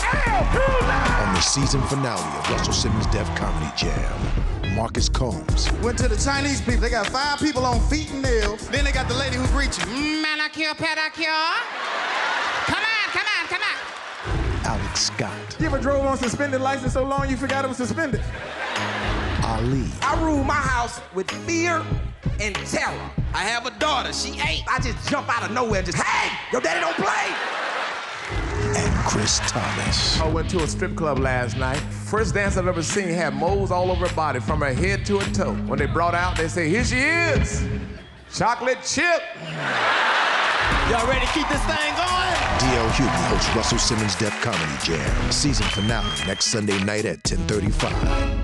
On the season finale of Russell Simmons' Def Comedy Jam, Marcus Combs Went to the Chinese people. They got five people on feet and nails. Then they got the lady who greets you. Mm, manicure, pedicure. Come on, come on, come on. Alex Scott, You ever drove on suspended license so long you forgot it was suspended? Ali, I rule my house with fear and terror. I have a daughter. She eight. I just jump out of nowhere and just, hey, your daddy don't play. and Chris Thomas. I went to a strip club last night. First dance I've ever seen had moles all over her body from her head to her toe. When they brought out, they say, here she is. Chocolate chip. Y'all ready to keep this thing going? DL Hughley hosts Russell Simmons' Def Comedy Jam, season finale next Sunday night at 10:35.